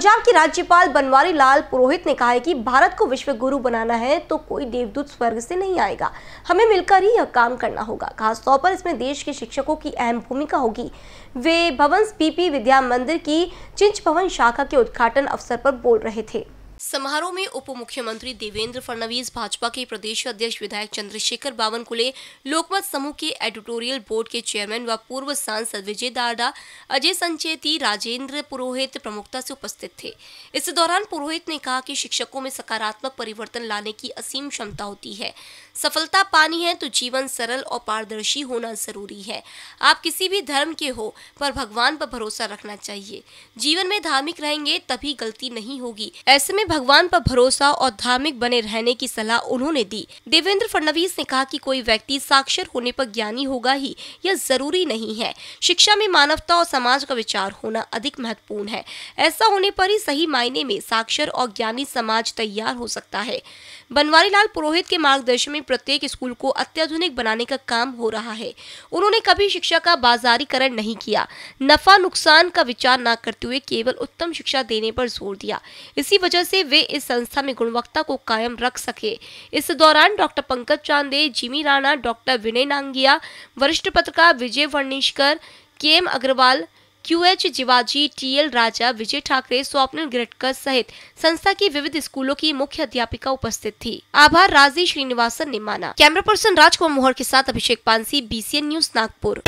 पंजाब की राज्यपाल बनवारी लाल पुरोहित ने कहा है कि भारत को विश्व गुरु बनाना है तो कोई देवदूत स्वर्ग से नहीं आएगा। हमें मिलकर ही यह काम करना होगा। खासतौर पर इसमें देश के शिक्षकों की अहम भूमिका होगी। वे भवन पीपी विद्या मंदिर की चिंच भवन शाखा के उद्घाटन अवसर पर बोल रहे थे। समारोह में उप मुख्यमंत्री देवेंद्र फडणवीस, भाजपा के प्रदेश अध्यक्ष विधायक चंद्रशेखर बावनकुले, लोकमत समूह के एडिटोरियल बोर्ड के चेयरमैन व पूर्व सांसद विजय दारडा अजय संचेती, राजेंद्र पुरोहित प्रमुखता से उपस्थित थे। इस दौरान पुरोहित ने कहा कि शिक्षकों में सकारात्मक परिवर्तन लाने की असीम क्षमता होती है। सफलता पानी है तो जीवन सरल और पारदर्शी होना ज़रूरी है। आप किसी भी धर्म के हो, पर भगवान पर भरोसा रखना चाहिए। जीवन में धार्मिक रहेंगे तभी गलती नहीं होगी। ऐसे में भगवान पर भरोसा और धार्मिक बने रहने की सलाह उन्होंने दी। देवेंद्र फडणवीस ने कहा कि कोई व्यक्ति साक्षर होने पर ज्ञानी होगा ही, यह ज़रूरी नहीं है। शिक्षा में मानवता और समाज का विचार होना अधिक महत्वपूर्ण है। ऐसा होने पर ही सही मायने में साक्षर और ज्ञानी समाज तैयार हो सकता है। बनवारी लाल पुरोहित के मार्गदर्शन में प्रत्येक स्कूल को अत्याधुनिक बनाने का काम हो रहा है। उन्होंने कभी शिक्षा का बाजारीकरण नहीं किया। नफा नुकसान का विचार न करते हुए केवल उत्तम शिक्षा देने पर ज़ोर दिया। इसी वजह से वे इस संस्था में गुणवत्ता को कायम रख सके। इस दौरान doctor Pankaj Chande, Jimmy Rana doctor Vinay Nangia, वरिष्ठ पत्रकार Vijay Varnishkar, K M Agrawal QH Jiwaji TL Raja Vijay Thackeray Swapnil Girtkar सहित संस्था की विविध स्कूलों की मुख्य अध्यापिका उपस्थित थी। आभार, राज़ी श्रीनिवासन ने माना। कैमरा पर्सन राजकुमार मोहर के साथ अभिषेक पानसी बीसीएन न्यूज़ नागपुर।